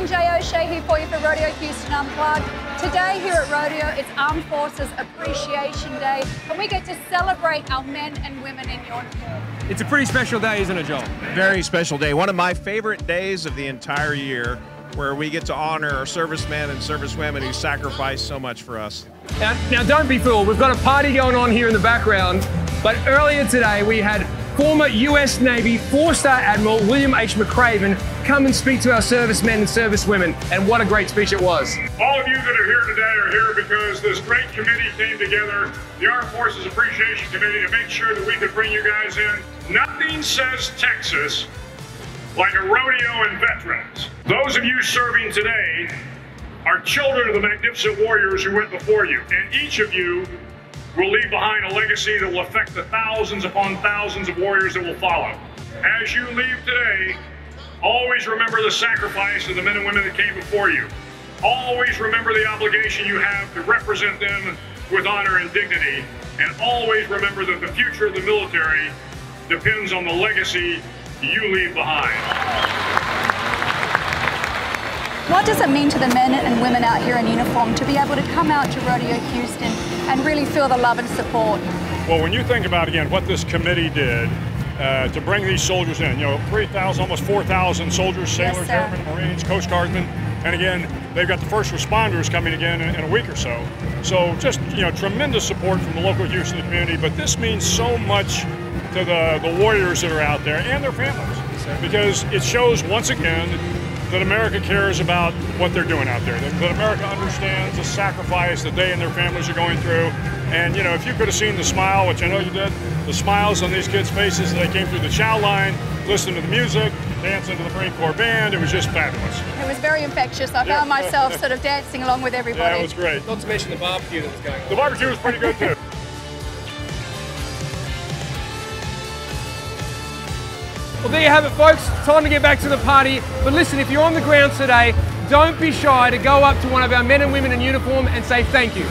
and Jay O'Shea here for you for Rodeo Houston Unplugged. Today here at Rodeo, it's Armed Forces Appreciation Day, and we get to celebrate our men and women in uniform. It's a pretty special day, isn't it, Joel? Very special day. One of my favorite days of the entire year where we get to honor our servicemen and servicewomen who sacrifice so much for us. Now, now, don't be fooled. We've got a party going on here in the background, but earlier today we had former US Navy four-star Admiral William H. McRaven come and speak to our servicemen and servicewomen, and what a great speech it was. All of you that are here today are here because this great committee came together, the Armed Forces Appreciation Committee, to make sure that we could bring you guys in. Nothing says Texas like a rodeo and veterans. Those of you serving today are children of the magnificent warriors who went before you, and each of you will leave behind a legacy that will affect the thousands upon thousands of warriors that will follow. As you leave today, always remember the sacrifice of the men and women that came before you. Always remember the obligation you have to represent them with honor and dignity. And always remember that the future of the military depends on the legacy you leave behind. What does it mean to the men and women out here in uniform to be able to come out to Rodeo Houston and really feel the love and support? Well, when you think about, again, what this committee did uh, to bring these soldiers in, you know, 3,000, almost 4,000 soldiers, sailors, Yes, airmen, Marines, Coast Guardsmen, and again, they've got the first responders coming again in, in a week or so. So just, you know, tremendous support from the local Houston community, but this means so much to the, the warriors that are out there and their families because it shows once again that America cares about what they're doing out there, that, that, America understands the sacrifice that they and their families are going through. And, you know, if you could have seen the smile, which I know you did, the smiles on these kids' faces as they came through the chow line, listening to the music, dancing to the Marine Corps band, it was just fabulous. It was very infectious. I found myself sort of dancing along with everybody. Yeah, it was great. Not to mention the barbecue that was going on. The barbecue was pretty good, too. Well, there you have it, folks. Time to get back to the party. But listen, if you're on the ground today, don't be shy to go up to one of our men and women in uniform and say thank you.